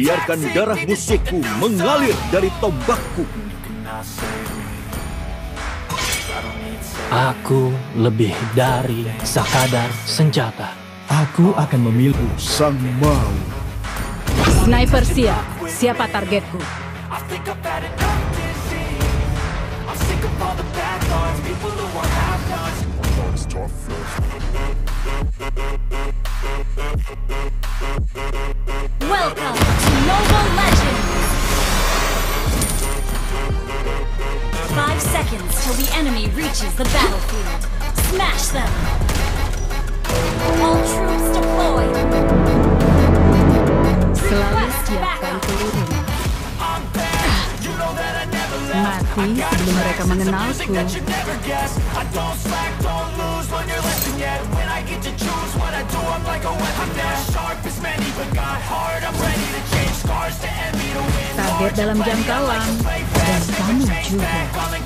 Biarkan darah musuhku few mengalir dari tombakku. Aku lebih dari sekadar senjata. Aku akan memilih sang mau. Sniper siap. Siapa targetku?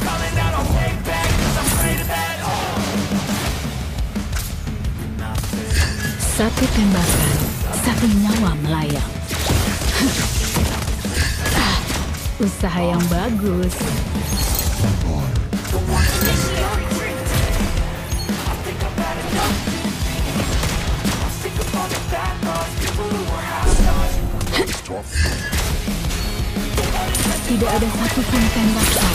Calling out, I'll take back, 'cause I'm great at that. Satu tembakan, satu nyawa melayang. Ah, Usaha yang bagus. Tidak ada satupun tembakan.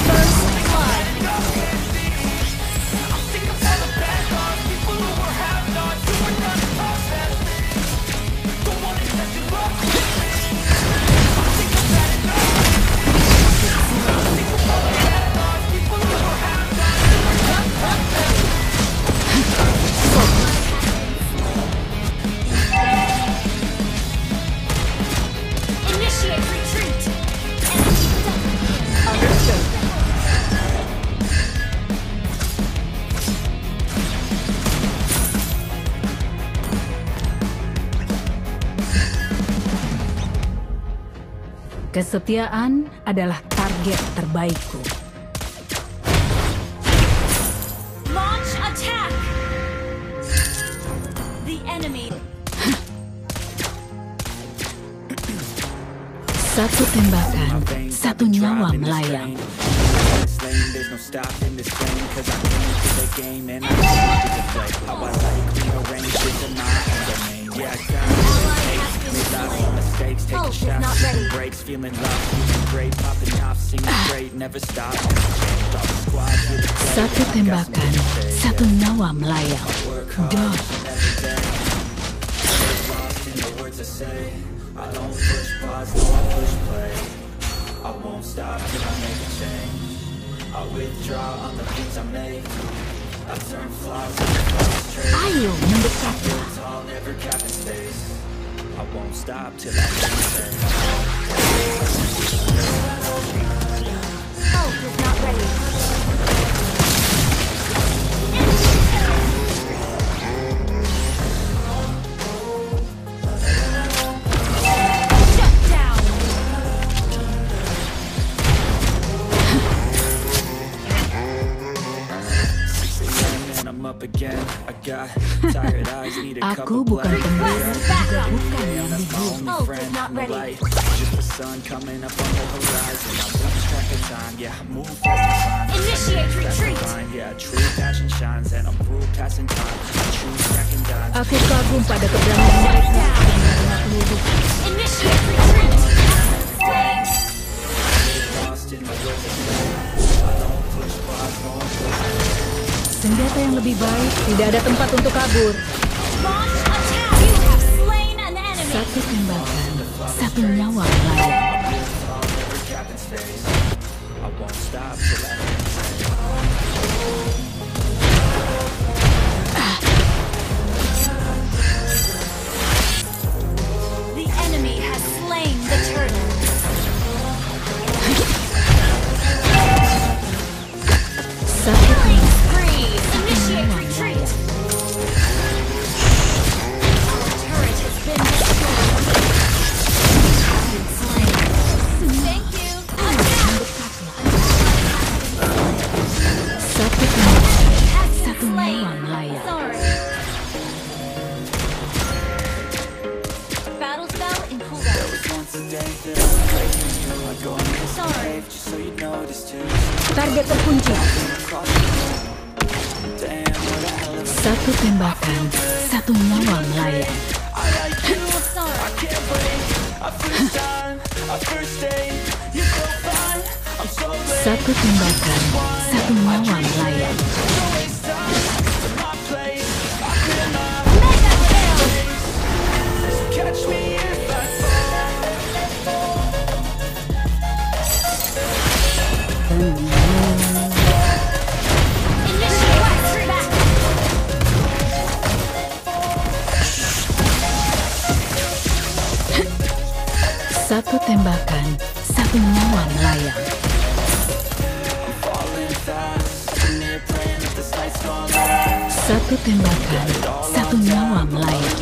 Kesetiaan adalah target terbaikku. Launch attack! The enemy Satu tembakan, satu nyawa melayang. This lane, there's no stopping this flame Cause I came into the game and I came to play How I like rearrange it to my own domain Yeah, I got it, made lots of mistakes Taking shots, taking breaks, feeling lost, feeling great Popping off, singing great, never stop never change. All the squad here to play, Satu got some tembakan, to say. satu nyawa melayang. Dot. Lost in the words I say I don't push pause, no I push play I won't stop till I make a change I withdraw on the things I make I turn flaws into flaws straight Ayo mendekatlah. I won't stop till I make sun coming up on the horizon I lose track of time, yeah, I move fast and climb Initiate That's the retreat! line, yeah, true passion shines And I'm through passing time I choose back and dive Aku kagum pada keberanian mereka. Initiate retreat! Senjata yang lebih baik tidak ada tempat untuk kabur. Launch attack! You have slain an enemy! Satu tembakan, satu nyawa melayang. cap in space I won't stop till I Satu tembakan, satu nyawa melayang. Satu tembakan, satu nyawa melayang. Mega Satu tembakan, satu nyawa melayang. Satu tembakan, satu nyawa melayang.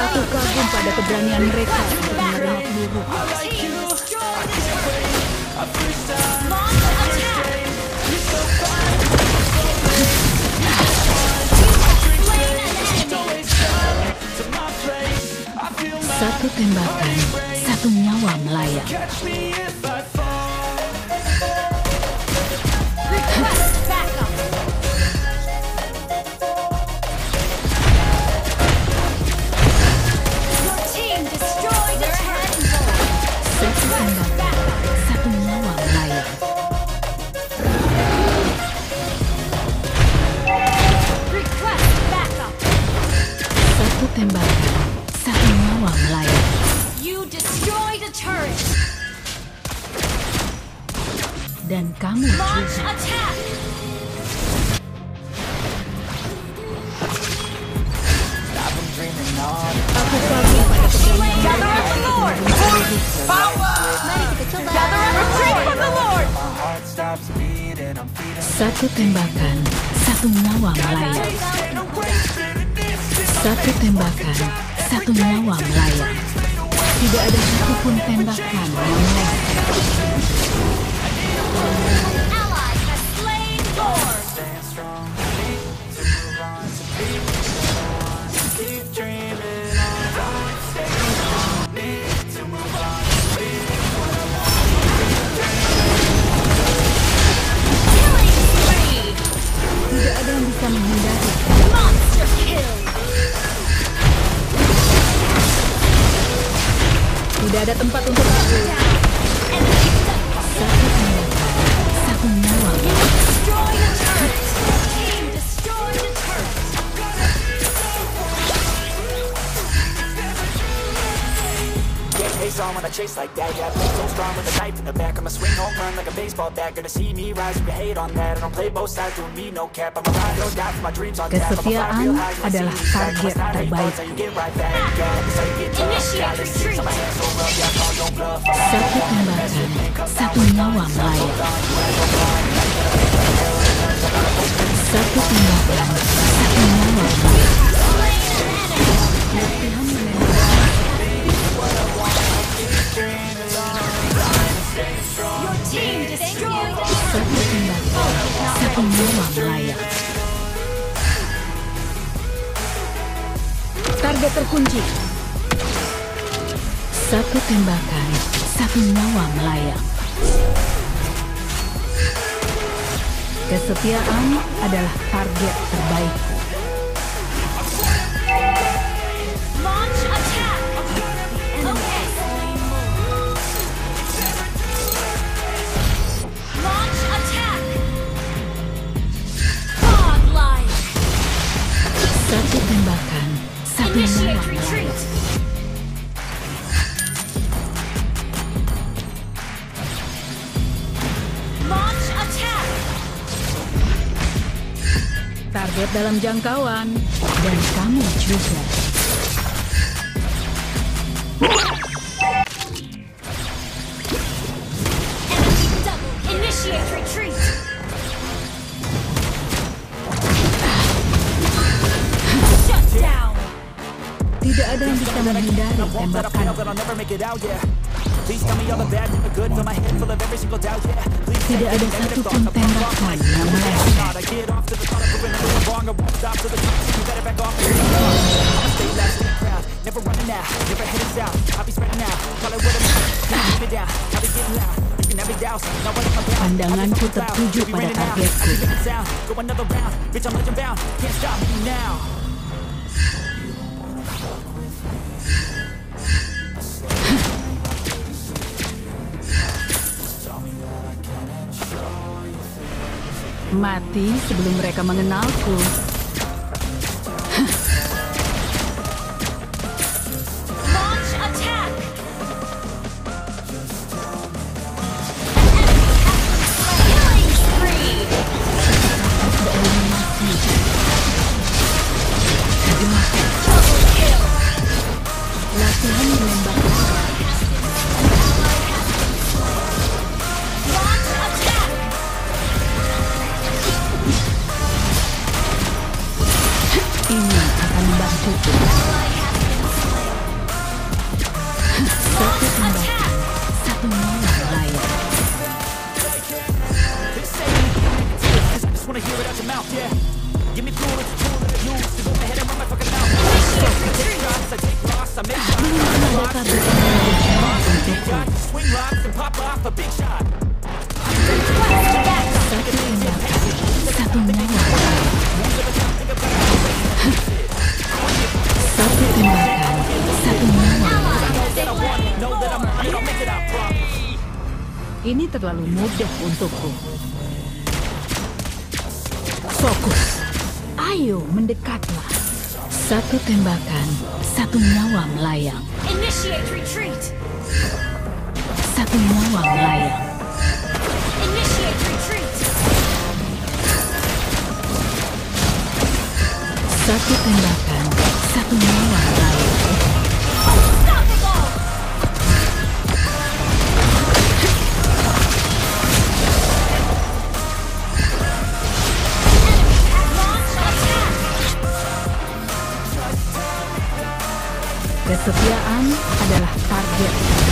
Aku kagum pada keberanian mereka untuk menerima peluru. Satu tembakan, satu nyawa melayang. Satu tembakan, satu nyawa melayang. You destroyed a turret. Dan kamu Launch attack. Aku kagum pada keberanian mereka. Satu tembakan, satu nyawa melayang. Satu tembakan, satu nyawa melayang. Tidak ada satupun tembakan yang meleset. Ada tempat Get haze on when I chase like that. Yeah, play so strong with a knife in the back. I'ma swing home run like a baseball bat. Gonna see me rise, you can hate on that. I don't play both sides, doing me no cap. I'ma ride or die for my dreams on tap I'ma fly Kesetiaan real high, you wanna adalah see me stack target Must not hate terbaik. bugs, how you get right back. Yeah, this how you get tough Initiate Got the six on my retreat. hands so rough Yeah, I call no bluff Satu tembakan, satu nyawa melayang. Satu tembakan, Target terkunci. Satu tembakan, satu nyawa melayang. Kesetiaan adalah target terbaikku. Target dalam jangkauan, dan kamu juga. Till the top. You better back off. I'ma stay loud, stay proud. Never running out, never heading south. I'll be spreading out, call it what I'm out. Can't keep it down, I'll be getting loud. You can have me douse, not what I'm about. Pandanganku tertuju pada targetku. Go another round, bitch I'm legend bound. Can't stop me now. Mati sebelum mereka mengenalku. Your mouth, yeah. Give me fuel, it's a tool that I use to go ahead and run my fucking mouth. I take shots, I take loss, I make shots, Adakah bukan lebih jauh untukku? shots, swing rocks and pop off a big shot. Satu tembakan, satu nyawa melayang. Satu tembakan, satu nyawa melayang. Know that I'm on it, I'll make it out, promise. Ini terlalu mudah untukku. Fokus. Ayo, mendekatlah. Satu tembakan, satu nyawa melayang. Initiate retreat! Satu nyawa melayang. Initiate retreat! Satu tembakan, satu nyawa melayang. Kesetiaan adalah target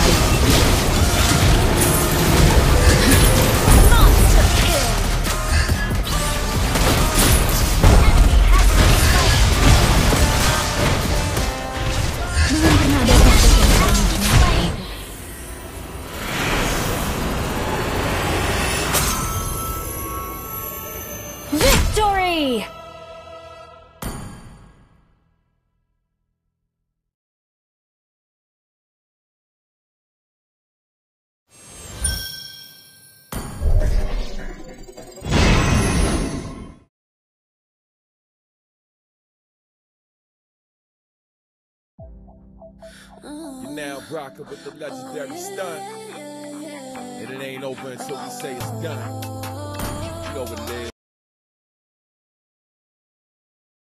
You're now rocking with the legendary stunt. And it ain't over until we say it's done. You know what it is.